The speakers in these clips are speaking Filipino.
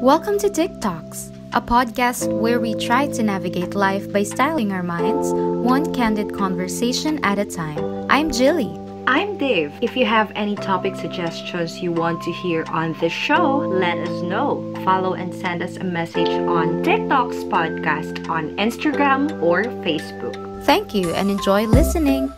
Welcome to TikToks, a podcast where we try to navigate life by styling our minds, one candid conversation at a time. I'm Jilly. I'm Dave. If you have any topic suggestions you want to hear on the show, let us know. Follow and send us a message on TikTok's podcast on Instagram or Facebook. Thank you and enjoy listening.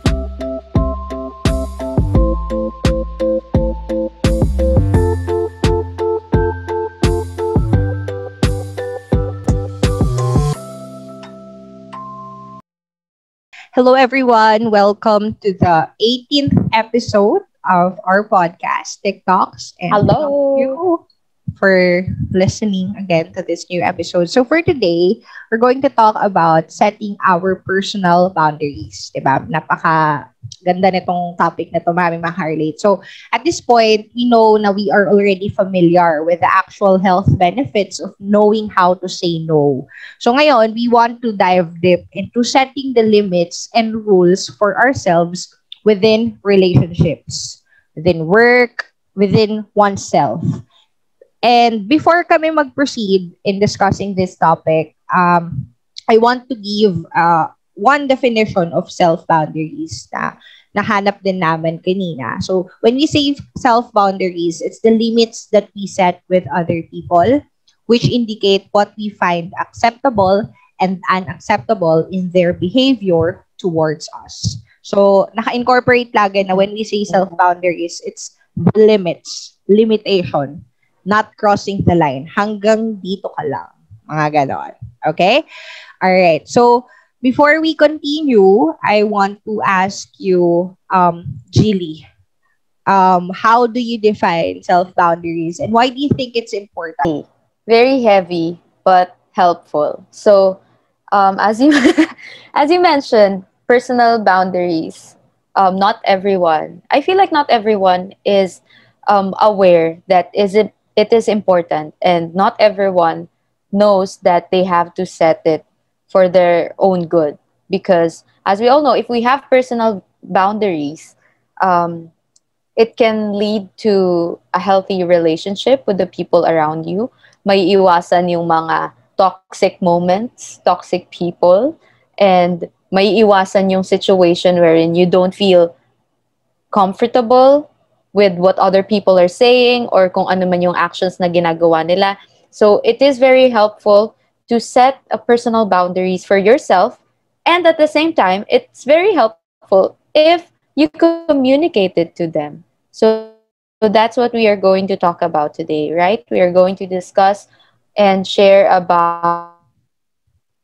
Hello, everyone. Welcome to the 18th episode of our podcast, TikToks. And Hello. For listening again to this new episode. So for today, we're going to talk about setting our personal boundaries. Diba? Napaka ganda nitong topic na to, marami makarelate. So at this point, we know na we are already familiar with the actual health benefits of knowing how to say no. So ngayon, we want to dive deep into setting the limits and rules for ourselves within relationships, within work, within oneself. And before kami mag-proceed in discussing this topic, um, I want to give uh, one definition of self-boundaries na nahanap din namin kanina. So, when we say self-boundaries, it's the limits that we set with other people, which indicate what we find acceptable and unacceptable in their behavior towards us. So, naka-incorporate lagi na when we say self-boundaries, it's the limits, limitation, not crossing the line. Hanggang dito ka lang. Mga ganon. Okay? Alright. So, before we continue, I want to ask you, um, Jilly, um, how do you define self-boundaries and why do you think it's important? Very heavy but helpful. So, um, as you as you mentioned, personal boundaries. Um, not everyone. I feel like not everyone is um, aware that is it it is important, and not everyone knows that they have to set it for their own good. Because as we all know, if we have personal boundaries, um, it can lead to a healthy relationship with the people around you. May iwasan yung mga toxic moments, toxic people, and may iwasan yung situation wherein you don't feel comfortable with what other people are saying or kung ano man yung actions na ginagawa nila. So it is very helpful to set a personal boundaries for yourself and at the same time it's very helpful if you communicate it to them. So, so that's what we are going to talk about today, right? We are going to discuss and share about,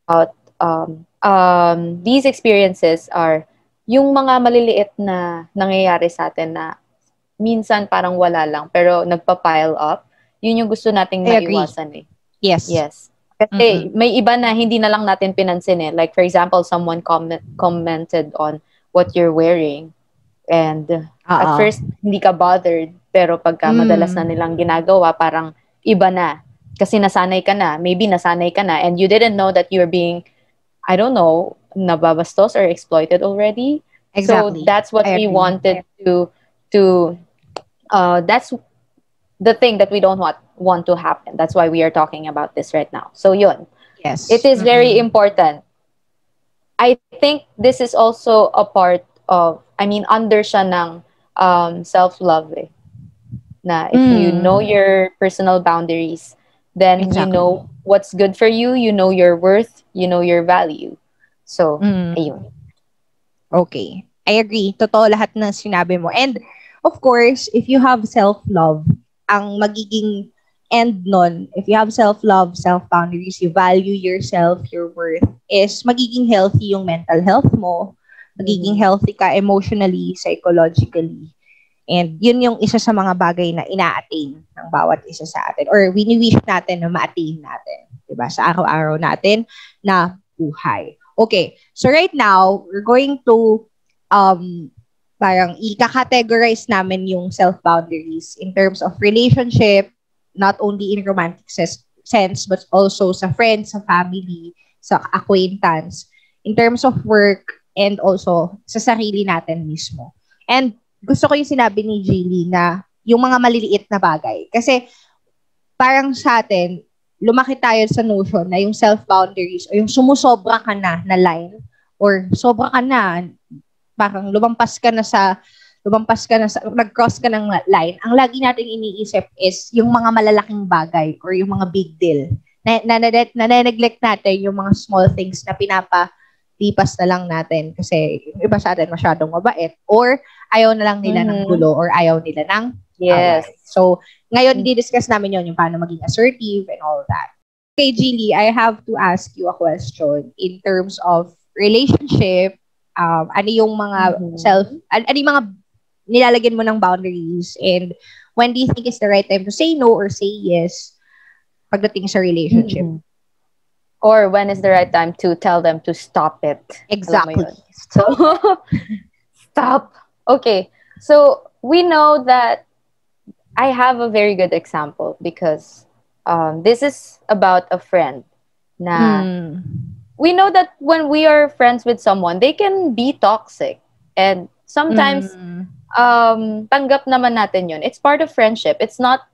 about um, um, these experiences are yung mga maliliit na nangyayari sa atin na minsan parang wala lang pero nagpa-pile up. Yun yung gusto nating maiwasan eh. Yes. Yes. Kasi may iba na hindi na lang natin pinansin eh. Like for example, someone comment, commented on what you're wearing and at Oo. first hindi ka bothered pero pagka Mm. madalas na nilang ginagawa parang iba na kasi nasanay ka na maybe nasanay ka na and you didn't know that you're being I don't know nababastos or exploited already Exactly. so that's what I we agree. wanted to to uh that's the thing that we don't want want to happen that's why we are talking about this right now so yun yes. it is very important. I think this is also a part of, I mean, under siya ng um, self-love eh. Na if you Mm. know your personal boundaries, then you know what's good for you, you know your worth, you know your value. So, Mm. ayun. Okay. I agree. Totoo lahat ng sinabi mo. And of course, if you have self-love, ang magiging end nun, if you have self-love, self-boundaries, you value yourself, your worth, is magiging healthy yung mental health mo, magiging healthy ka emotionally, psychologically. And yun yung isa sa mga bagay na ina-attain ng bawat isa sa atin or wini-wish natin na ma-attain natin. 'di ba Sa araw-araw natin na buhay. Okay. So right now, we're going to um parang i-categorize namin yung self-boundaries in terms of relationship, not only in romantic ses- sense, but also sa friends, sa family, sa acquaintance, in terms of work, and also sa sarili natin mismo. And gusto ko yung sinabi ni Jilly na yung mga maliliit na bagay. Kasi parang sa atin, lumaki tayo sa notion na yung self-boundaries o yung sumusobra ka na na line or sobra ka na, parang lumampas ka na sa lumampas ka na sa, nag-cross ka ng line, ang lagi natin iniisip is yung mga malalaking bagay or yung mga big deal. Na, na, na, na, na neglect natin yung mga small things na pinapalipas na lang natin kasi iba sa atin masyadong mabait or ayaw na lang nila Mhm. ng gulo or ayaw nila ng Yes. away. So, ngayon, di-discuss namin yon yung paano maging assertive and all that. Okay, Gilly, I have to ask you a question in terms of relationship, um, ano yung mga Mhm. self, an- ano yung mga nilalagyan mo ng boundaries and when do you think is the right time to say no or say yes pagdating sa relationship? Mhm. Or when is the right time to tell them to stop it? Exactly. Alam mo yun? So, stop. Okay. So, we know that I have a very good example because um, this is about a friend na Hmm. We know that when we are friends with someone, they can be toxic. And sometimes, Mm. um, tanggap naman natin yun. It's part of friendship. It's not,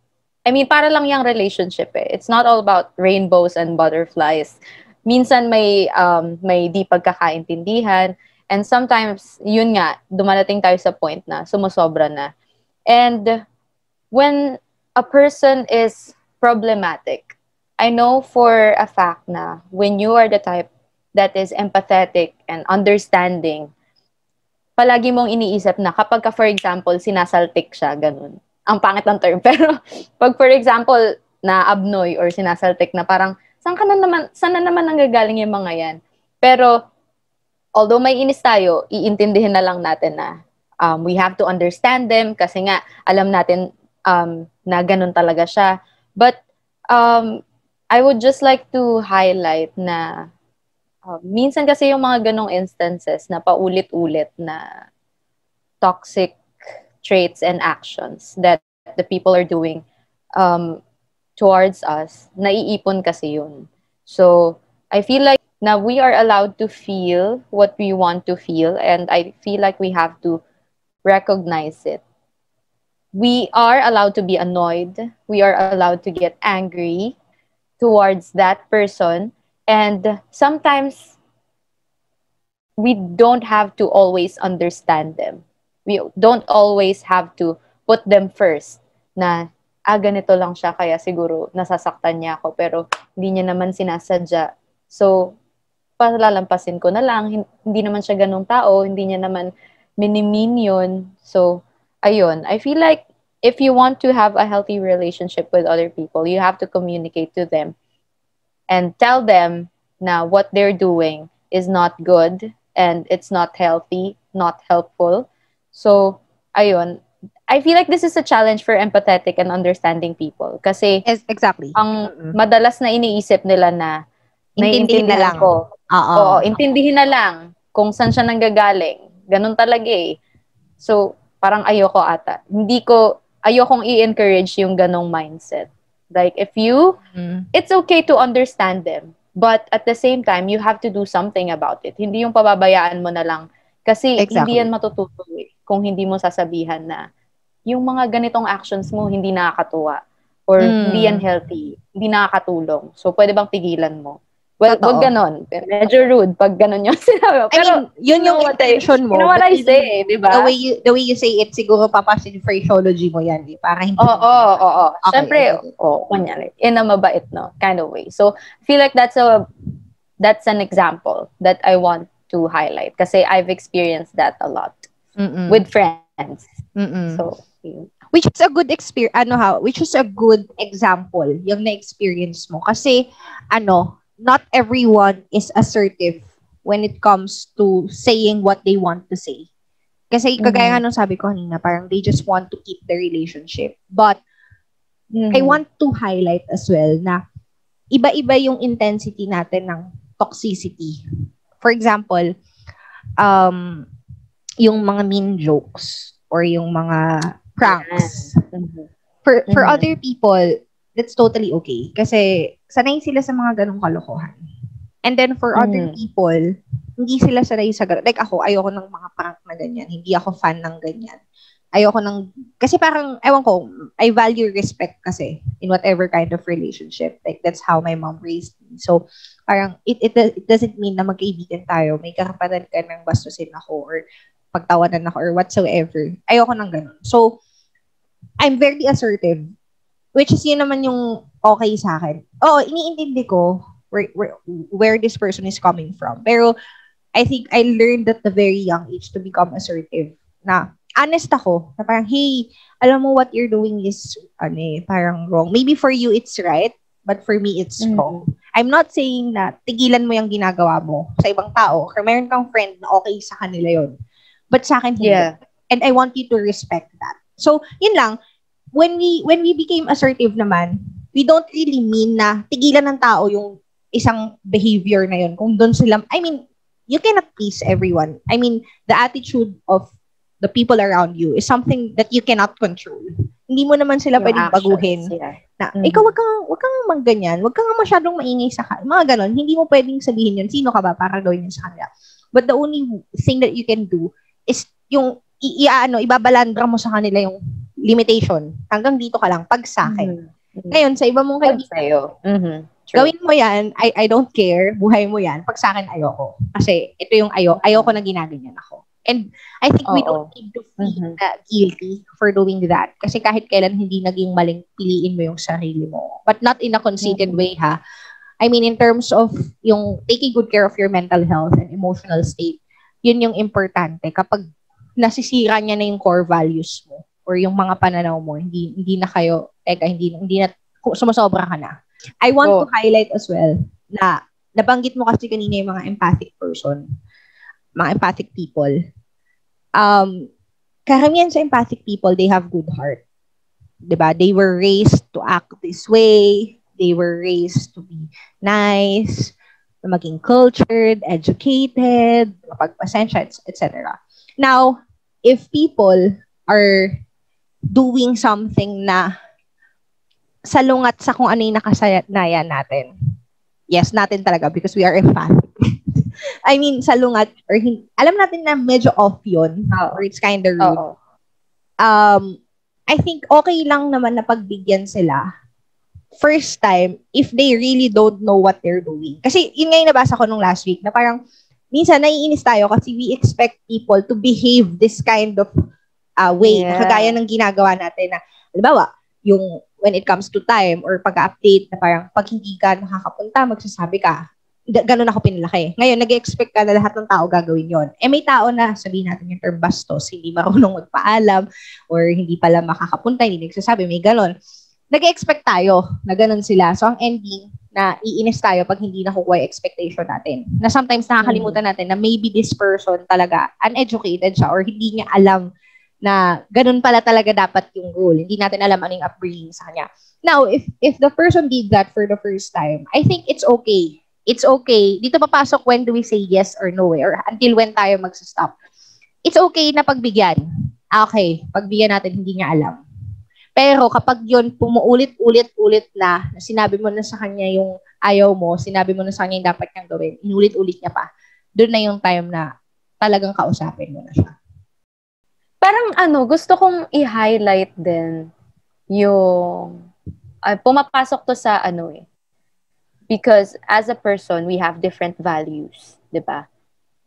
I mean, para lang yung relationship eh. It's not all about rainbows and butterflies. Minsan may, um, may di pagkakaintindihan. And sometimes, yun nga, dumarating tayo sa point na sumusobra na. And when a person is problematic, I know for a fact na when you are the type that is empathetic and understanding, palagi mong iniisip na kapag ka, for example, sinasaltik siya, ganun. Ang pangit ng term. Pero pag, for example, na abnoy or sinasaltik na parang, saan ka na naman, saan na naman nanggagaling yung mga yan? Pero, although may inis tayo, iintindihin na lang natin na um, we have to understand them kasi nga, alam natin um, na ganun talaga siya. But, um, I would just like to highlight na uh, minsan kasi yung mga ganong instances na paulit-ulit na toxic traits and actions that the people are doing um, towards us, naiipon kasi yun. So, I feel like na we are allowed to feel what we want to feel and I feel like we have to recognize it. We are allowed to be annoyed. We are allowed to get angry towards that person. And sometimes we don't have to always understand them. We don't always have to put them first na, ah, ganito lang siya, kaya siguro nasasaktan niya ako, pero hindi niya naman sinasadya. So, palalampasin ko na lang. Hindi naman siya ganong tao, hindi niya naman minimin yun. So, ayun. I feel like if you want to have a healthy relationship with other people, you have to communicate to them and tell them na what they're doing is not good and it's not healthy, not helpful. So, ayun. I feel like this is a challenge for empathetic and understanding people. Kasi Yes, exactly. ang Mm-mm. madalas na iniisip nila na Intindihin na lang. ko. Oo. Oo, intindihin na lang kung saan siya nanggagaling. Ganun talaga eh. So, parang ayoko ata. Hindi ko, ayokong i-encourage yung ganong mindset. Like, if you, Mm. it's okay to understand them. But at the same time, you have to do something about it. Hindi yung pababayaan mo na lang. Kasi Exactly. hindi yan matututo eh. Kung hindi mo sasabihan na yung mga ganitong actions mo hindi nakakatuwa. Or Mm. hindi yan healthy. Hindi nakakatulong. So, pwede bang pigilan mo? Well, Totoo. wag ganon. Medyo rude pag ganon yung sinabi. mo. I Pero, mean, yun yung intention mo. you know what but I say, di ba? The way you, the way you say it, siguro papasin phraseology mo yan, di? Para hindi. Oo, oo, oo. Okay, Siyempre, oo, kunyari, in a mabait, no, kind of way. So, I feel like that's a, that's an example that I want to highlight kasi I've experienced that a lot Mm-mm. with friends. Mm-mm. So, yun. which is a good experience, ano ha, which is a good example, yung na-experience mo. Kasi, ano, not everyone is assertive when it comes to saying what they want to say. Kasi, kagaya nga nung sabi ko kanina, parang they just want to keep the relationship. But, I Mhm. want to highlight as well na iba-iba yung intensity natin ng toxicity. For example, um, yung mga mean jokes or yung mga pranks. Mhm. For, for Mhm. other people, that's totally okay. Kasi sanay sila sa mga ganong kalokohan. And then for other Mhm. people, hindi sila sanay sa ganun. Like ako, ayoko ng mga prank na ganyan. Hindi ako fan ng ganyan. ayoko nang, kasi parang, ewan ko, I value respect kasi in whatever kind of relationship. Like, that's how my mom raised me. So, parang, it, it, it doesn't mean na magkaibigan tayo. May karapatan ka ng bastusin ako or pagtawanan ako or whatsoever. Ayoko nang ganun. So, I'm very assertive. Which is yun naman yung okay sa akin. Oo, iniintindi ko where, where, where this person is coming from. Pero, I think I learned at the very young age to become assertive. Na, honest ako. Na parang, hey, alam mo what you're doing is, ano eh, parang wrong. Maybe for you, it's right. But for me, it's mm-hmm. wrong. I'm not saying na tigilan mo yung ginagawa mo sa ibang tao. Or meron kang friend na okay sa kanila yon But sa akin, hindi. Yeah. And I want you to respect that. So, yun lang. When we, when we became assertive naman, we don't really mean na tigilan ng tao yung isang behavior na yun. Kung doon sila, I mean, you cannot please everyone. I mean, the attitude of the people around you is something that you cannot control. Hindi mo naman sila Your pwedeng actions, baguhin. Yeah. Na, mm-hmm. ikaw wag kang wag kang mangganyan, wag kang masyadong maingay sa kanila. Mga ganon, hindi mo pwedeng sabihin 'yun. Sino ka ba para gawin 'yun sa kanila? But the only thing that you can do is yung i, i ano, ibabalandra mo sa kanila yung limitation. Hanggang dito ka lang pag sa akin. Mm-hmm. Ngayon, sa iba mong kaibigan, sa'yo. Mm-hmm. Gawin mo yan, I, I don't care, buhay mo yan. Pag sa akin, ayoko. Kasi ito yung ayo, ayoko na ginaganyan ako. And I think Oo. we don't need to feel mm-hmm. uh, guilty for doing that. Kasi kahit kailan hindi naging maling piliin mo yung sarili mo. But not in a conceited mm-hmm. way, ha? I mean, in terms of yung taking good care of your mental health and emotional state, yun yung importante. Kapag nasisira niya na yung core values mo or yung mga pananaw mo, hindi hindi na kayo, teka, hindi, hindi na, sumasobra ka na. I want oh. to highlight as well na nabanggit mo kasi kanina yung mga empathic person, mga empathic people um, karamihan sa empathic people, they have good heart. 'Di ba? They were raised to act this way. They were raised to be nice, to maging cultured, educated, mapagpasensya, etc. Now, if people are doing something na salungat sa kung ano yung nakasanayan natin, yes, natin talaga because we are empathic. I mean, salungat, or hin- alam natin na medyo off yun, oh. or it's kind of rude. Oh. Um, I think okay lang naman na pagbigyan sila first time if they really don't know what they're doing. Kasi yun nga yung nabasa ko nung last week na parang minsan naiinis tayo kasi we expect people to behave this kind of uh, way yeah. kagaya ng ginagawa natin na halimbawa, yung when it comes to time or pag-update na parang pag hindi ka nakakapunta, magsasabi ka, ganun ako pinalaki. Ngayon, nag-expect ka na lahat ng tao gagawin yon. Eh, may tao na, sabihin natin yung term bastos, hindi marunong magpaalam, or hindi pala makakapunta, hindi nagsasabi, may ganun. Nag-expect tayo na ganun sila. So, ang ending, na iinis tayo pag hindi nakukuha yung expectation natin. Na sometimes nakakalimutan mm. natin na maybe this person talaga uneducated siya or hindi niya alam na ganun pala talaga dapat yung rule. Hindi natin alam anong upbringing sa kanya. Now, if if the person did that for the first time, I think it's okay it's okay. Dito papasok when do we say yes or no eh, or until when tayo magsa-stop. It's okay na pagbigyan. Ah, okay, pagbigyan natin hindi niya alam. Pero kapag yon pumuulit-ulit-ulit na, na sinabi mo na sa kanya yung ayaw mo, sinabi mo na sa kanya yung dapat niyang gawin, inulit-ulit niya pa, doon na yung time na talagang kausapin mo na siya. Parang ano, gusto kong i-highlight din yung uh, pumapasok to sa ano eh, Because as a person, we have different values, 'di ba?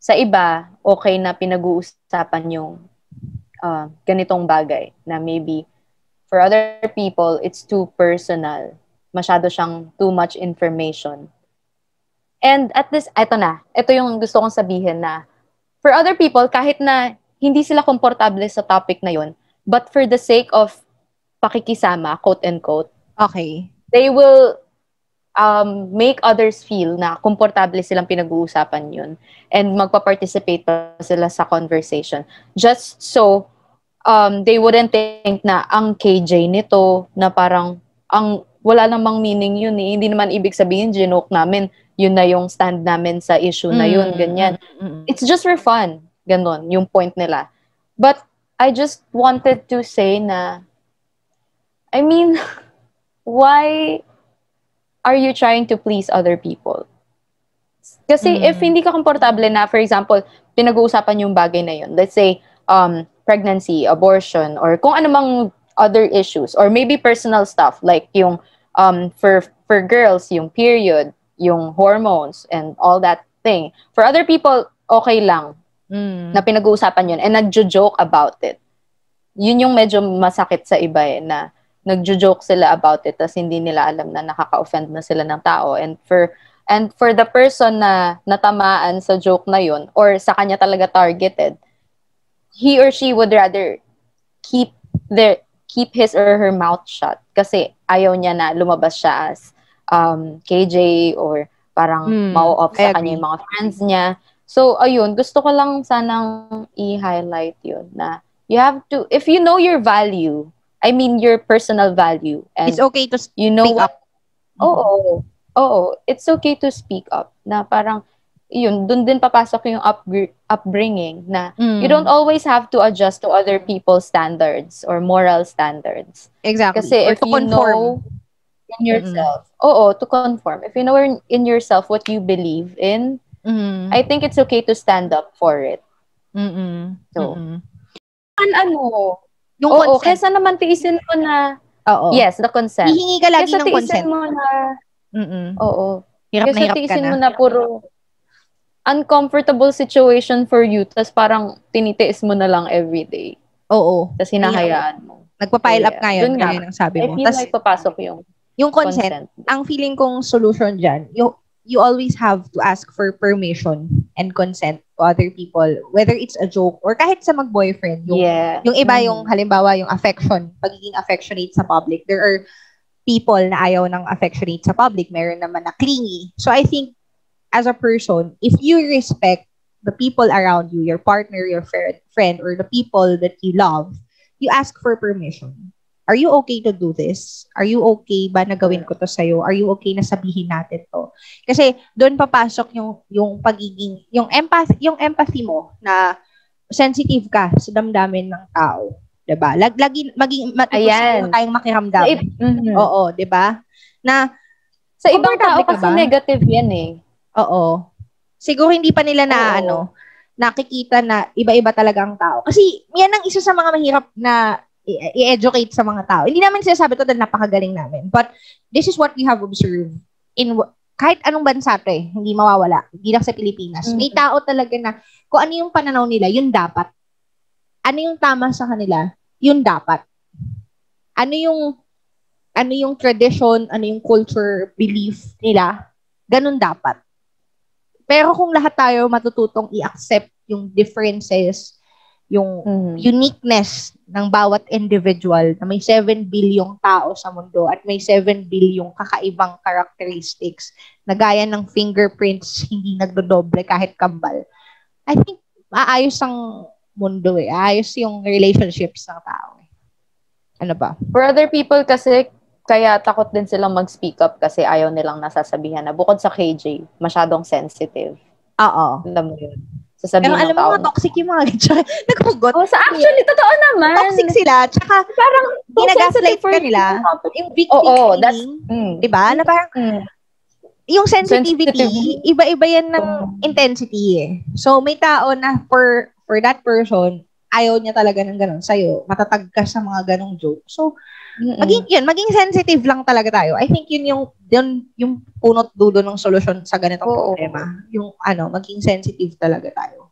Sa iba, okay na pinag-uusapan yung uh, ganitong bagay na maybe for other people, it's too personal. Masyado siyang too much information. And at this, eto na, ito yung gusto kong sabihin na for other people, kahit na hindi sila komportable sa topic na yon, but for the sake of pakikisama, quote and quote, okay, they will um, make others feel na komportable silang pinag-uusapan yun and magpa-participate pa sila sa conversation. Just so um, they wouldn't think na ang KJ nito na parang ang wala namang meaning yun eh. Hindi naman ibig sabihin ginoke namin yun na yung stand namin sa issue na yun, mm, ganyan. Mm-hmm. It's just for fun. Ganon, yung point nila. But I just wanted to say na I mean, why are you trying to please other people? Kasi mm. if hindi ka komportable na, for example, pinag-uusapan yung bagay na yun, let's say, um, pregnancy, abortion, or kung anumang other issues, or maybe personal stuff like yung um, for for girls, yung period, yung hormones, and all that thing. For other people, okay lang Mm. na pinag-uusapan yun and nagjo-joke about it. Yun yung medyo masakit sa iba eh, na nagjo-joke sila about it tapos hindi nila alam na nakaka-offend na sila ng tao. And for and for the person na natamaan sa joke na yun or sa kanya talaga targeted, he or she would rather keep their keep his or her mouth shut kasi ayaw niya na lumabas siya as um, KJ or parang Hmm, mau-off sa kanya yung mga friends niya. So, ayun, gusto ko lang sanang i-highlight yun na you have to, if you know your value, I mean your personal value, and It's okay to you know speak what, up. oo, oo, it's okay to speak up, na parang, yun, dun din papasok yung upgr- upbringing, na Mm. you don't always have to adjust to other people's standards or moral standards. Exactly. Kasi Or if to you conform. know in yourself, oo, to conform. If you know in yourself what you believe in, Mm. I think it's okay to stand up for it. Mm-mm. So, Mm-mm. An ano, Yung oo, consent. kesa naman tiisin mo na, Oo. yes, the consent. Hihingi ka lagi Kesa ng consent. tiisin mo na, Mm-mm. oo, Hirap na kesa hirap ka tiisin na. mo na puro uncomfortable situation for you, tas parang tinitiis mo na lang everyday. Oo. Tas hinahayaan mo. Nagpa-pile up Yeah. nga yun. Dun nga. Gaya ng sabi I mo. feel Tas, like papasok yung yung consent, consent. ang feeling kong solution dyan, you, you always have to ask for permission and consent to other people. Whether it's a joke or kahit sa mag-boyfriend. Yung, yeah. yung iba, Mhm. yung halimbawa, yung affection, pagiging affectionate sa public. There are people na ayaw ng affectionate sa public. Meron naman na clingy. So I think, as a person, if you respect the people around you, your partner, your friend, friend, or the people that you love, you ask for permission. Are you okay to do this? Are you okay ba na gawin ko to sa'yo? Are you okay na sabihin natin to? Kasi doon papasok yung yung pagiging yung empathy yung empathy mo na sensitive ka sa damdamin ng tao, 'di ba? Lag, lagi maging matutunan Ayan. tayong makiramdam. Sa, i- Mhm. Oo, 'di ba? Na Sa ibang tao ka kasi ba? negative yan eh. Oo. Siguro hindi pa nila na Oo. ano, nakikita na iba-iba talaga ang tao. Kasi yan ang isa sa mga mahirap na i-educate sa mga tao. Hindi naman sinasabi to dahil napakagaling namin. But this is what we have observed in kahit anong bansa to eh, hindi mawawala. Hindi lang sa Pilipinas. May Mhm. tao talaga na kung ano yung pananaw nila, yun dapat. Ano yung tama sa kanila, yun dapat. Ano yung ano yung tradition, ano yung culture, belief nila, ganun dapat. Pero kung lahat tayo matututong i-accept yung differences, yung Mhm. uniqueness ng bawat individual na may 7 bilyong tao sa mundo at may 7 bilyong kakaibang characteristics na gaya ng fingerprints hindi nagdodoble kahit kambal. I think maayos ang mundo eh. Ayos yung relationships ng tao. eh. Ano ba? For other people kasi, kaya takot din silang mag-speak up kasi ayaw nilang nasasabihan na bukod sa KJ, masyadong sensitive. Oo. Alam mo yun. Pero Sasabihin alam ng mo, mga toxic yung mga ganyan. Naghugot. Oh, sa actually, totoo naman. Toxic sila. Tsaka, Parang, ginagaslight ka nila. Yung victim Oo, that's, blaming, mm, di ba? Na parang, mm. yung sensitivity, Sensitive. iba-iba yan ng Mm. intensity eh. So, may tao na for for that person, ayaw niya talaga ng ganun sa'yo. Matatag ka sa mga ganong joke. So, Mm-mm. maging yun, maging sensitive lang talaga tayo. I think yun yung, yun, yung punot dulo ng solusyon sa ganitong Oo. problema. Yung, ano, maging sensitive talaga tayo.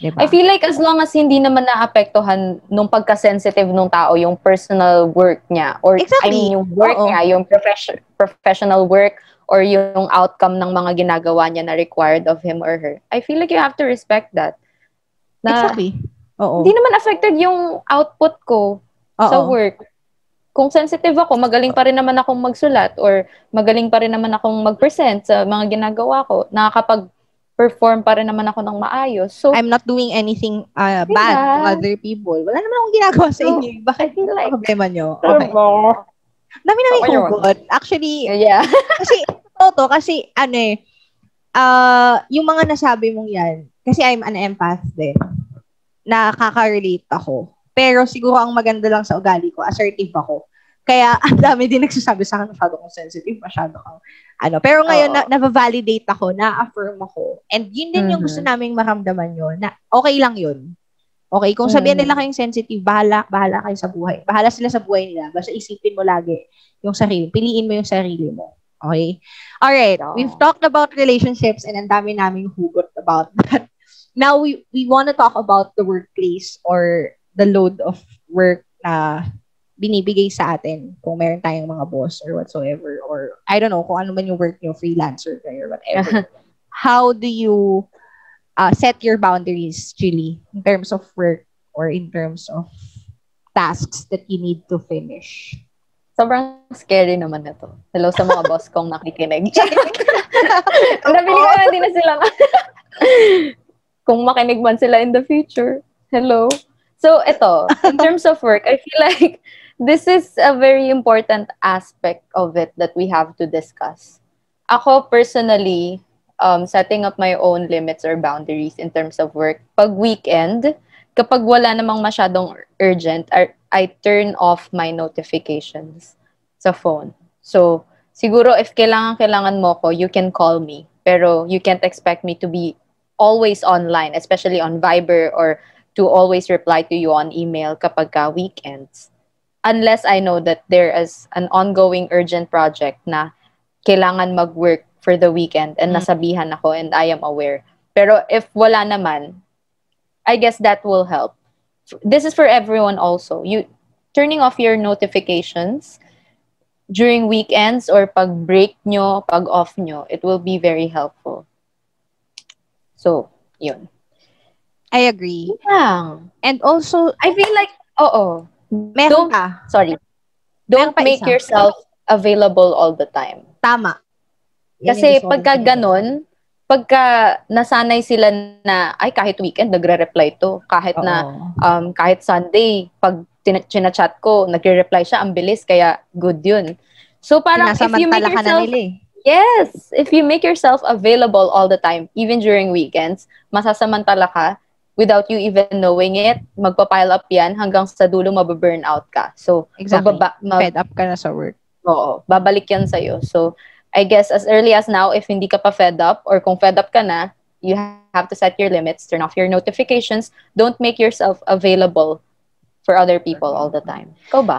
Diba? I feel like as long as hindi naman naapektuhan nung pagka-sensitive nung tao, yung personal work niya, or I Exactly. mean, yung work Oo. niya, yung profession, professional work, or yung outcome ng mga ginagawa niya na required of him or her, I feel like you have to respect that. Na exactly. Oo. hindi naman affected yung output ko sa Oo. work. Kung sensitive ako, magaling pa rin naman akong magsulat or magaling pa rin naman akong mag-present sa mga ginagawa ko. Nakakapag-perform pa rin naman ako ng maayos. So, I'm not doing anything uh, Diba? bad to other people. Wala naman akong ginagawa sa So, inyo. Bakit I feel like, problema nyo? Okay. Dami namin Okay, hugot. Actually, yeah. kasi, totoo to, kasi, ano eh, ah, yung mga nasabi mong yan, kasi I'm an empath din, nakaka-relate ako. Pero siguro ang maganda lang sa ugali ko, assertive ako. Kaya ang dami din nagsasabi sa akin, masyado kang sensitive, masyado kang, ano. Pero ngayon, Oo. na, na-validate ako, na-affirm ako. And yun din yung Mhm. gusto naming maramdaman yun, na okay lang yun. Okay, kung sabihin Mm. nila kayong sensitive, bahala, bahala kayo sa buhay. Bahala sila sa buhay nila. Basta isipin mo lagi yung sarili. Piliin mo yung sarili mo. Okay? Alright, Oo. we've talked about relationships and ang dami naming hugot about that. Now, we, we want to talk about the workplace or the load of work na binibigay sa atin kung meron tayong mga boss or whatsoever or I don't know kung ano man yung work nyo, freelancer kayo or whatever. How do you uh, set your boundaries, Julie, in terms of work or in terms of tasks that you need to finish? Sobrang scary naman na to. Hello sa mga boss kong nakikinig. Nabili ko na din na sila. Kung makinig man sila in the future. Hello. So, ito, in terms of work, I feel like this is a very important aspect of it that we have to discuss. Ako, personally, um, setting up my own limits or boundaries in terms of work. Pag weekend, kapag wala namang masyadong urgent, I, I turn off my notifications sa phone. So, siguro if kailangan-kailangan mo ko, you can call me. Pero you can't expect me to be always online, especially on Viber or to always reply to you on email kapag ka weekends. Unless I know that there is an ongoing urgent project na kailangan mag-work for the weekend and Mm. nasabihan ako and I am aware. Pero if wala naman, I guess that will help. This is for everyone also. You turning off your notifications during weekends or pag break nyo, pag off nyo, it will be very helpful. So, yun. I agree. Lang. And also, I feel like, oo, meron Don't- ka. sorry. Don't pa make isa. yourself available all the time. Tama. Kasi pagka din. ganon, pagka nasanay sila na, ay kahit weekend, nagre-reply to. Kahit na, Oo. um, kahit Sunday, pag tina- chinachat ko, nagre-reply siya, ang bilis, kaya good yun. So parang if you make ka na yourself, nila eh. Yes, if you make yourself available all the time, even during weekends, masasamantala ka, without you even knowing it, magpa-pile up yan hanggang sa dulo mababurn out ka. So, Exactly. magbaba- ma- Fed up ka na sa work. Oo, babalik yan sa'yo. So, I guess as early as now, if hindi ka pa fed up, or kung fed up ka na, you have to set your limits, turn off your notifications, don't make yourself available for other people all the time. Ikaw ba?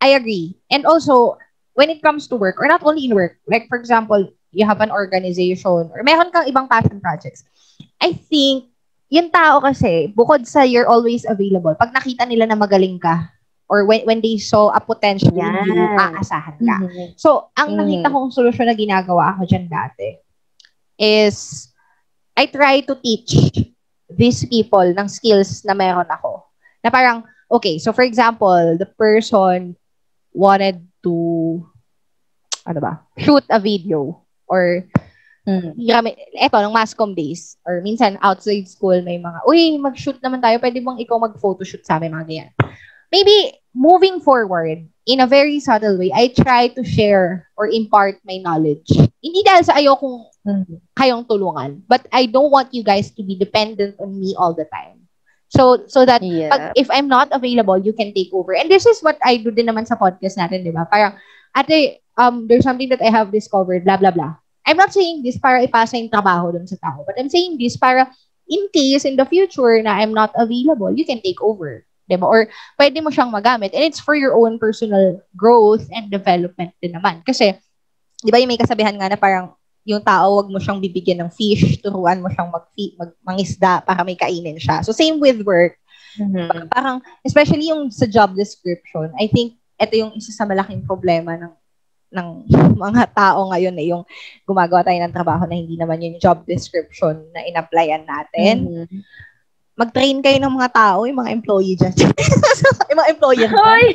I agree. And also, when it comes to work, or not only in work, like for example, you have an organization, or meron kang ibang passion projects, I think, yung tao kasi, bukod sa you're always available, pag nakita nila na magaling ka, or when, when they saw a potential in you, aasahan ka. So, ang Mhm. nakita kong solusyon na ginagawa ko dyan dati is I try to teach these people ng skills na meron ako. Na parang, okay, so for example, the person wanted to, ano ba, shoot a video or. Marami, eto, ng mascom days, or minsan outside school, may mga, uy, mag-shoot naman tayo, pwede bang ikaw mag-photoshoot sa amin, mga ganyan. Maybe, moving forward, in a very subtle way, I try to share or impart my knowledge. Hindi dahil sa ayokong Mhm. kayong tulungan, but I don't want you guys to be dependent on me all the time. So, so that Yeah. pag, if I'm not available, you can take over. And this is what I do din naman sa podcast natin, di ba? Parang, ate, um, there's something that I have discovered, blah, blah, blah. I'm not saying this para ipasa yung trabaho dun sa tao, but I'm saying this para in case in the future na I'm not available, you can take over. Di ba? Or pwede mo siyang magamit. And it's for your own personal growth and development din naman. Kasi, di ba yung may kasabihan nga na parang yung tao, wag mo siyang bibigyan ng fish, turuan mo siyang mag, mag mangisda para may kainin siya. So, same with work. Mhm. Parang, especially yung sa job description, I think ito yung isa sa malaking problema ng ng mga tao ngayon eh, yung gumagawa tayo ng trabaho na hindi naman yung job description na in-applyan natin. Mhm. Mag-train kayo ng mga tao, yung mga employee dyan. yung mga employer. Hoy!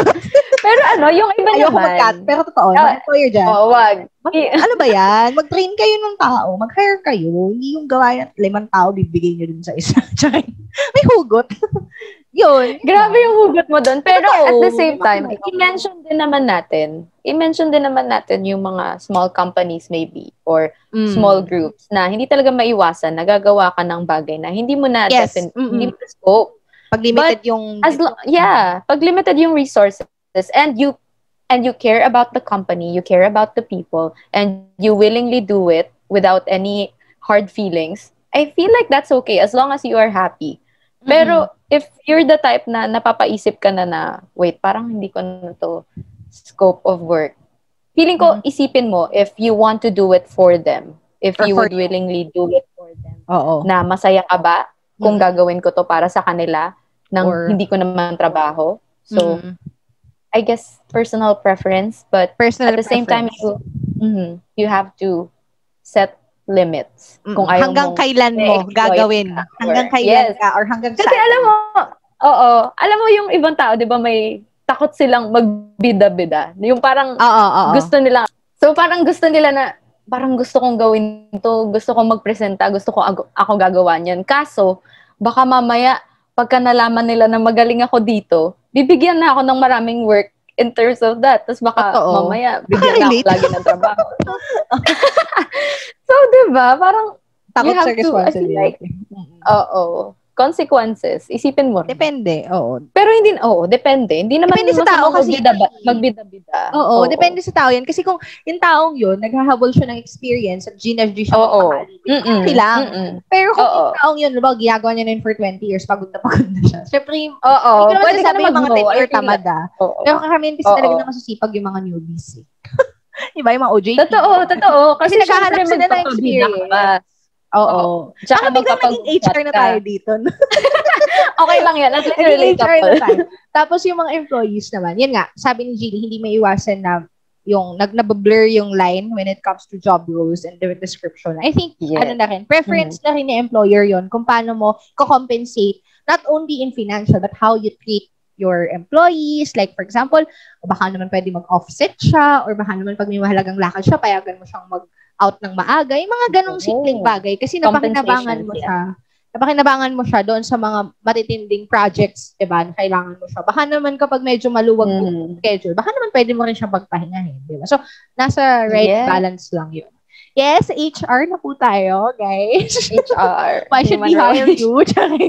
Pero ano, yung iba Ayoko naman. mag-cut, pero totoo, mga Ah, employer dyan. Oo, wag. Mag- ano ba yan? Mag-train kayo ng tao, mag-hire kayo, hindi yung gawa yan, limang tao, bibigay nyo dun sa isa. May hugot. Yun. Grabe yung hugot mo doon. Pero Totoo. at the same time, i-mention din naman natin, i-mention din naman natin yung mga small companies maybe or Mm. small groups na hindi talaga maiwasan, nagagawa ka ng bagay na hindi mo na Yes. defin- Mm-mm. hindi mo na scope. Pag limited yung... As lo- yeah, pag limited yung resources and you and you care about the company, you care about the people and you willingly do it without any hard feelings, I feel like that's okay as long as you are happy. Pero if you're the type na napapaisip ka na na, wait, parang hindi ko na to scope of work. Feeling ko, Mm-hmm. isipin mo if you want to do it for them. If Or you for would you. willingly do it for them. Oo. Na masaya ka ba kung Mm. gagawin ko to para sa kanila nang Or- hindi ko naman trabaho? So, Mm. I guess personal preference, but personal at the same time, preference. you, mhm, you have to set limits. Kung ayaw hanggang kailan mo gagawin? ka, Hanggang or- kailan Yes. ka or hanggang Kasi saan? alam mo, oo, alam mo yung ibang tao, 'di ba, may takot silang magbida-bida. Yung parang Oo, oo. gusto nila. So parang gusto nila na parang gusto kong gawin to, gusto kong magpresenta, gusto ko ako, ako gagawa niyan. Kaso baka mamaya pagka nalaman nila na magaling ako dito, bibigyan na ako ng maraming work in terms of that. Tapos baka Totoo. mamaya bigyan na ako lagi ng trabaho. so, 'di ba? Parang Takot you have sa to, I feel responsibility. Mm-mm. oo, consequences. Isipin mo. rin. Depende, oo. Pero hindi, oo, depende. Hindi naman Depende sa tao kasi. magbida, magbida-bida. Oo, depende sa tao yan. Kasi kung yung taong yun, naghahabol siya ng experience at ginag siya Oo. okay lang. Mm-mm. Pero kung Oo. yung taong yun, diba, ginagawa niya na yun for 20 years, pagod na pagod na siya. Siyempre, Oo. hindi ko naman na yung mga tenure feel tamad ah. Oo. Pero karamihan kasi Oo. talaga na masisipag yung mga newbies eh. Iba yung mga OJT. Totoo, totoo. Kasi, Kasi naghahanap sila ng experience. Pa. Oo. Tsaka Baka biglang naging HR na tayo dito. no? Okay lang yan. At least Naging HR na tayo. Tapos yung mga employees naman, yun nga, sabi ni Gilly, hindi may iwasan na yung nag blur yung line when it comes to job roles and the description. I think, Yes. ano na rin, preference na rin ni employer yon kung paano mo ko-compensate not only in financial but how you treat your employees. Like, for example, baka naman pwede mag-offset siya or baka naman pag may mahalagang lakad siya, payagan mo siyang mag-out ng maaga. Yung mga ganong Oo. simpleng bagay. Kasi napakinabangan mo siya. Napakinabangan mo siya doon sa mga matitinding projects, di ba, kailangan mo siya. Baka naman kapag medyo maluwag yung Mm. schedule, baka naman pwede mo rin siya pagpahingahin, di ba? So, nasa right Yes. balance lang yun. Yes, HR na po tayo, guys. HR. I should Human hire you. Okay.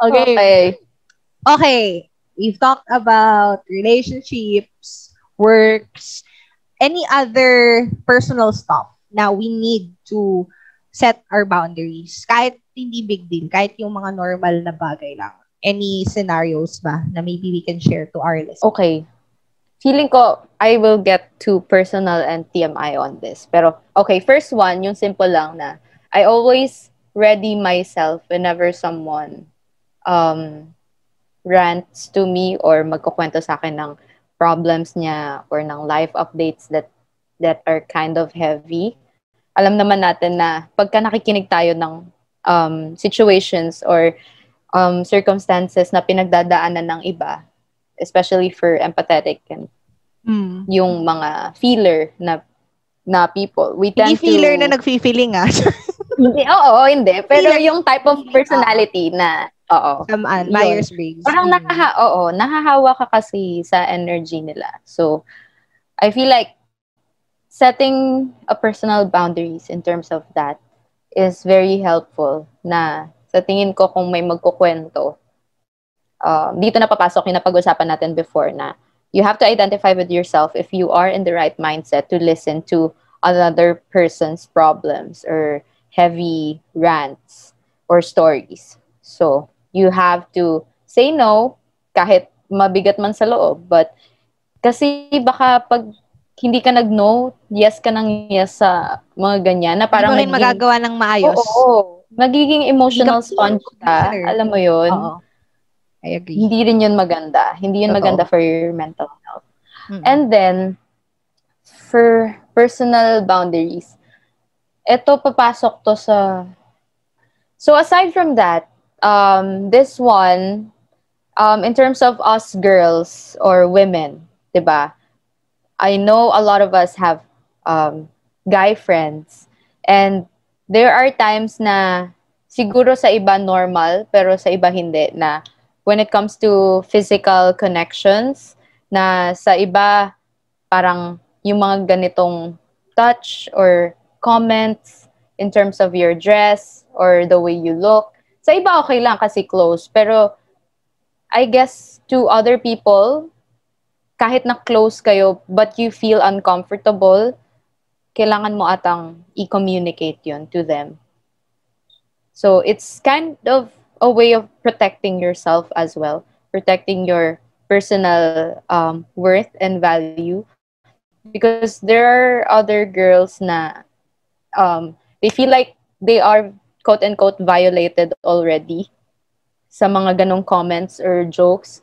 Okay. Okay. We've talked about relationships, works, any other personal stuff na we need to set our boundaries. Kahit hindi big deal, kahit yung mga normal na bagay lang. Any scenarios ba na maybe we can share to our listeners? Okay. Feeling ko, I will get too personal and TMI on this. Pero, okay, first one, yung simple lang na, I always ready myself whenever someone um, rants to me or magkukwento sa akin ng problems niya or ng life updates that that are kind of heavy. Alam naman natin na pagka nakikinig tayo ng um, situations or um, circumstances na pinagdadaanan ng iba, especially for empathetic and Hmm. yung mga feeler na na people. We Hindi tend feeler to... na nag-feeling ah. Hindi, oo, hindi. Pero yung type of personality na, oo. Samaan, Yun. Myers-Briggs. Parang Hmm. nakaha, oo, nahahawa ka kasi sa energy nila. So, I feel like setting a personal boundaries in terms of that is very helpful na sa tingin ko kung may magkukwento, um, dito na papasok yung napag-usapan natin before na you have to identify with yourself if you are in the right mindset to listen to another person's problems or heavy rants or stories. So, you have to say no kahit mabigat man sa loob. But, kasi baka pag hindi ka nag-no, yes ka ng yes sa mga ganyan na Parang hindi mo rin magagawa ng maayos. Oo, oo. Magiging emotional sponge ka. Alam mo yun? Oo. I agree. Hindi rin yun maganda. Hindi yun Totoo. maganda for your mental health. Mm. And then, for personal boundaries, eto papasok to sa... So aside from that, um, this one, um, in terms of us girls or women, 'di ba? I know a lot of us have um, guy friends and there are times na siguro sa iba normal pero sa iba hindi na when it comes to physical connections na sa iba parang yung mga ganitong touch or comments in terms of your dress or the way you look. Sa iba okay lang kasi close pero I guess to other people kahit na close kayo but you feel uncomfortable, kailangan mo atang i-communicate yun to them. So it's kind of a way of protecting yourself as well, protecting your personal um, worth and value. Because there are other girls na um, they feel like they are quote unquote violated already sa mga ganong comments or jokes.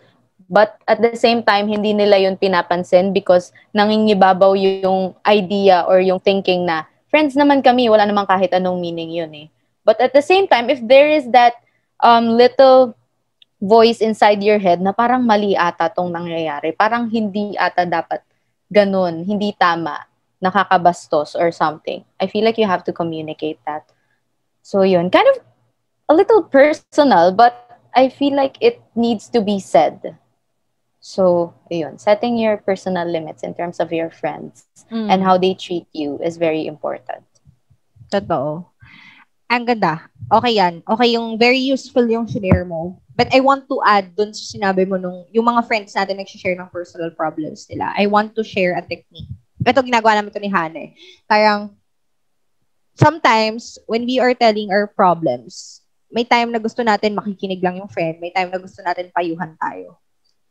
But at the same time, hindi nila yun pinapansin because nangingibabaw yung idea or yung thinking na friends naman kami, wala namang kahit anong meaning yun eh. But at the same time, if there is that um, little voice inside your head na parang mali ata tong nangyayari, parang hindi ata dapat ganun, hindi tama, nakakabastos or something. I feel like you have to communicate that. So yun, kind of a little personal, but I feel like it needs to be said. So, yun, setting your personal limits in terms of your friends Mm. and how they treat you is very important. Totoo. Ang ganda. Okay yan. Okay, yung very useful yung share mo. But I want to add dun sa sinabi mo nung, yung mga friends natin nag-share ng personal problems nila. I want to share a technique. Ito ginagawa namin ito ni Hane. Parang, sometimes, when we are telling our problems, may time na gusto natin makikinig lang yung friend, may time na gusto natin payuhan tayo.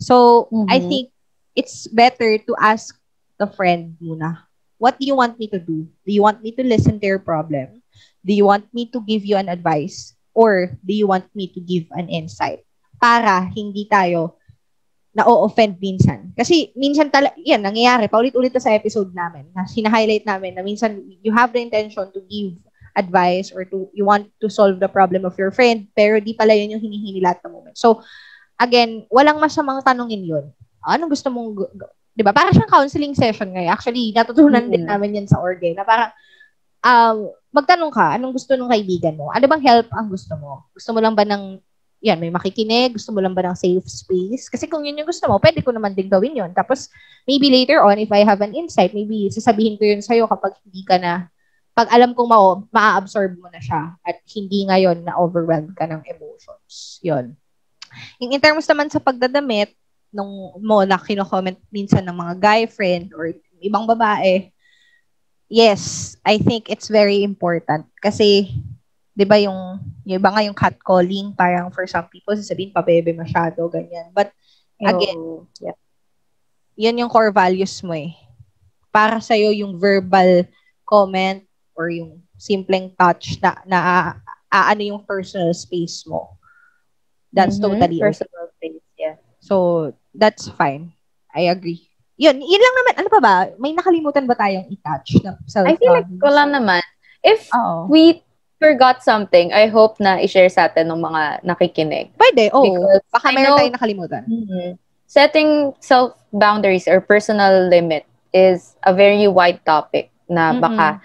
So, I Mhm. think it's better to ask the friend muna, what do you want me to do? Do you want me to listen to your problem? Do you want me to give you an advice? Or do you want me to give an insight? Para hindi tayo na-offend minsan. Kasi minsan talaga, yan, nangyayari, paulit-ulit na sa episode namin, na sina-highlight namin na minsan you have the intention to give advice or to you want to solve the problem of your friend, pero di pala yun yung hinihingi lahat ng moment. So, again, walang masamang tanongin yun. Anong gusto mong, gu- di ba? Para siyang counseling session ngayon. Actually, natutunan din Mhm. namin yan sa org, na parang, um, magtanong ka, anong gusto ng kaibigan mo? Ano bang help ang gusto mo? Gusto mo lang ba ng, yan, may makikinig? Gusto mo lang ba ng safe space? Kasi kung yun yung gusto mo, pwede ko naman din gawin yun. Tapos, maybe later on, if I have an insight, maybe sasabihin ko yun sa'yo kapag hindi ka na, pag alam kong ma- ma-absorb mo na siya at hindi ngayon na-overwhelmed ka ng emotions. Yun. In, in terms naman sa pagdadamit, nung mo na kino-comment minsan ng mga guy friend or ibang babae, yes, I think it's very important. Kasi, di ba yung, yung iba nga yung catcalling, parang for some people, sasabihin, pabebe masyado, ganyan. But, Again, Oh, yeah. yun yung core values mo eh. Para sa'yo, yung verbal comment or yung simpleng touch na, na ah, ano yung personal space mo. That's Mhm. totally okay. personal space. Yeah. So, that's fine. I agree. Yun, yun lang naman. Ano pa ba? May nakalimutan ba tayong i-touch na self I feel like wala naman. If Oo. we forgot something, I hope na i-share sa atin ng mga nakikinig. Pwede, oo. Because Baka meron tayong nakalimutan. Setting self-boundaries or personal limit is a very wide topic na baka,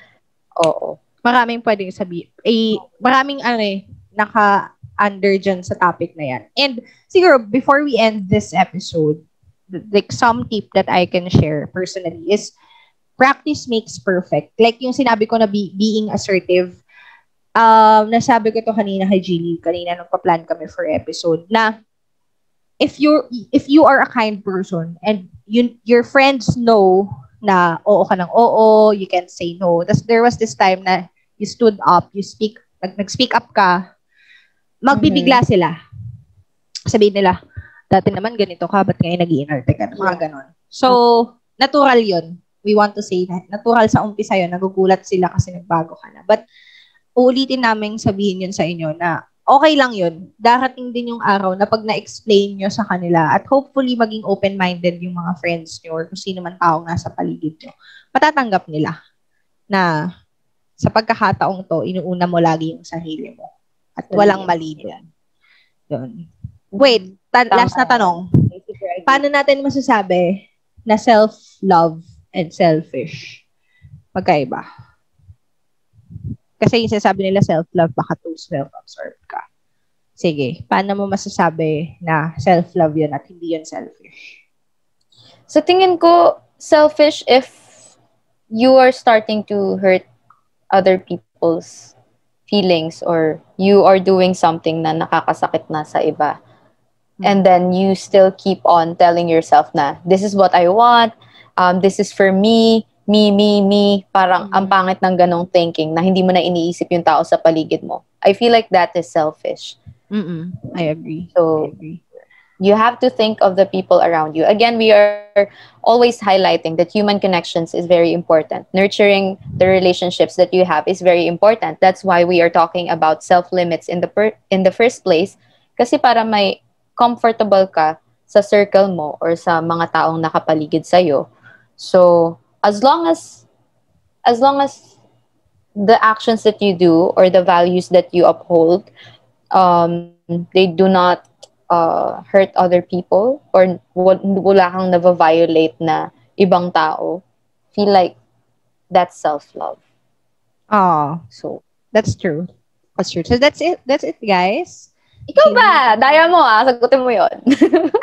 oo. Maraming pwedeng sabi. Eh, maraming ano eh, naka-under dyan sa topic na yan. And siguro, before we end this episode, like some tip that I can share personally is practice makes perfect. Like yung sinabi ko na be- being assertive, um, nasabi ko to kanina kay Jilly, kanina nung pa-plan kami for episode, na if you if you are a kind person and you, your friends know na oo ka ng oo, you can say no. Tapos there was this time na you stood up, you speak, nag, nag-speak up ka, magbibigla sila. Sabihin nila, dati naman ganito ka, ba't ngayon nag iinarte ka? Mga ganon. So, natural yun. We want to say that. Natural sa umpisa yun, nagugulat sila kasi nagbago ka na. But, uulitin namin sabihin yun sa inyo na okay lang yun. Darating din yung araw na pag na-explain nyo sa kanila at hopefully maging open-minded yung mga friends nyo or kung sino man taong nasa paligid nyo, matatanggap nila na sa pagkakataong to, inuuna mo lagi yung sarili mo. At walang mali doon. Yun. Wait, ta- last na tanong. Paano natin masasabi na self-love and selfish magkaiba? Kasi yung sinasabi nila self-love, baka too self-absorbed ka. Sige, paano mo masasabi na self-love yun at hindi yun selfish? Sa tingin ko, selfish if you are starting to hurt other people's feelings or you are doing something na nakakasakit na sa iba. And then you still keep on telling yourself na, this is what I want, um, this is for me, me, me, me. Parang Mhm. ang pangit ng ganong thinking na hindi mo na iniisip yung tao sa paligid mo. I feel like that is selfish. Mm-mm. I agree. So I agree. you have to think of the people around you. Again, we are always highlighting that human connections is very important. Nurturing the relationships that you have is very important. That's why we are talking about self-limits in the per- in the first place kasi para may comfortable ka sa circle mo or sa mga taong nakapaligid sa iyo. So, as long as as long as the actions that you do or the values that you uphold um, they do not uh, hurt other people or wa- wala kang na-violate na ibang tao, feel like that's self-love. Oh, So, that's true. That's true. So that's it. That's it, guys. ikaw ba? Daya mo ah, sagutin mo yon.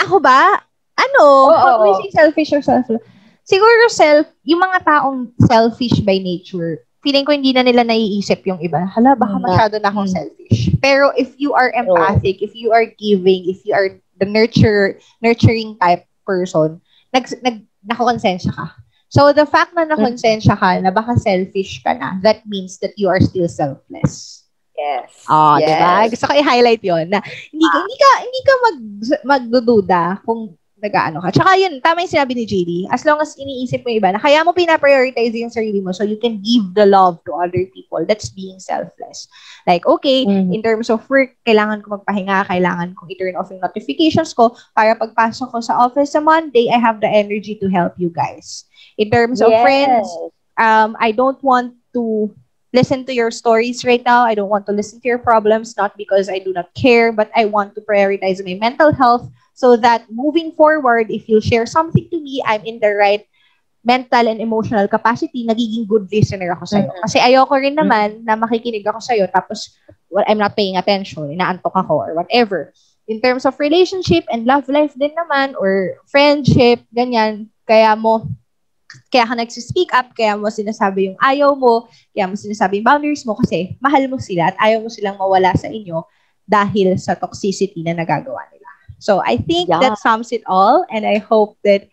Ako ba? Ano? You say selfish or self Siguro self, yung mga taong selfish by nature, feeling ko hindi na nila naiisip yung iba. Hala, baka masyado na akong Mm. selfish. Pero if you are empathic, if you are giving, if you are the nurture, nurturing type person, nag, nag, nakakonsensya ka. So, the fact na nakonsensya ka na baka selfish ka na, that means that you are still selfless. Yes. Oh, yes. di ba? Gusto ko i-highlight 'yon na hindi ka hindi ka hindi ka mag magdududa kung nag-ano ka. Tsaka yun, tama yung sinabi ni JD. As long as iniisip mo yung iba, na kaya mo pina-prioritize yung sarili mo so you can give the love to other people. That's being selfless. Like, okay, Mhm. in terms of work, kailangan ko magpahinga, kailangan kong i-turn off yung notifications ko para pagpasok ko sa office sa Monday, I have the energy to help you guys. In terms of Yes. friends, um, I don't want to listen to your stories right now. I don't want to listen to your problems, not because I do not care, but I want to prioritize my mental health so that moving forward, if you share something to me, I'm in the right mental and emotional capacity, nagiging good listener ako sa'yo. Mhm. Kasi ayoko rin naman na makikinig ako sa'yo tapos well, I'm not paying attention, inaantok ako or whatever. In terms of relationship and love life din naman or friendship, ganyan, kaya mo kaya ka nagsispeak up, kaya mo sinasabi yung ayaw mo, kaya mo sinasabi yung boundaries mo kasi mahal mo sila at ayaw mo silang mawala sa inyo dahil sa toxicity na nagagawa nila. So I think Yeah. that sums it all and I hope that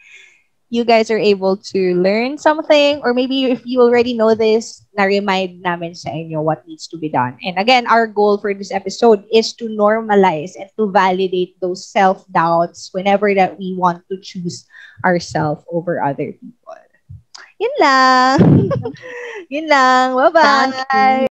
you guys are able to learn something or maybe if you already know this, na-remind namin sa inyo what needs to be done. And again, our goal for this episode is to normalize and to validate those self-doubts whenever that we want to choose ourselves over other people. Yun lang. Yun lang. Bye-bye.